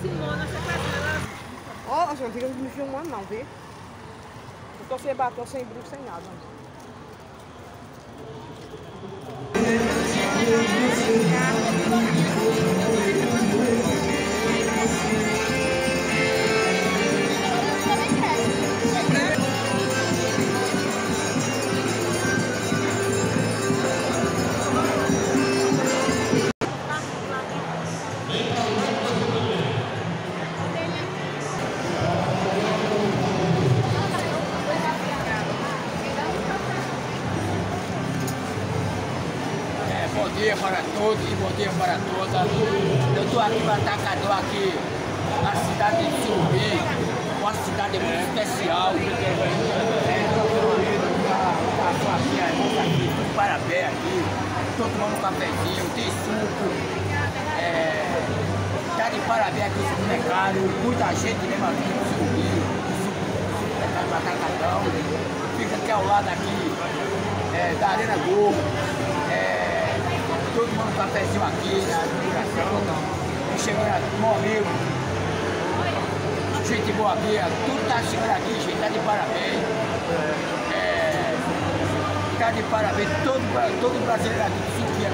Simona, você ela? Ó, oh, não fica me filmando não, viu? Eu tô sem batom, sem bruxo, sem nada. Bom dia para todos e bom dia para todas. Eu estou aqui para Atacador, aqui na cidade de Surubim, uma cidade muito especial. Passou aqui, aqui, parabéns aqui. Estou tomando um cafezinho, tem suco. É, tá de parabéns aqui o supermercado, muita gente mesmo aqui no Surubim, supermercado do Atacadão. Fica aqui ao lado aqui, é, da Arena um cafezinho aqui na divulgação. Chegando meu amigo. Gente boa aqui, tudo tá chegando aqui, gente, tá de parabéns. É, tá de parabéns todo, todo brasileiro aqui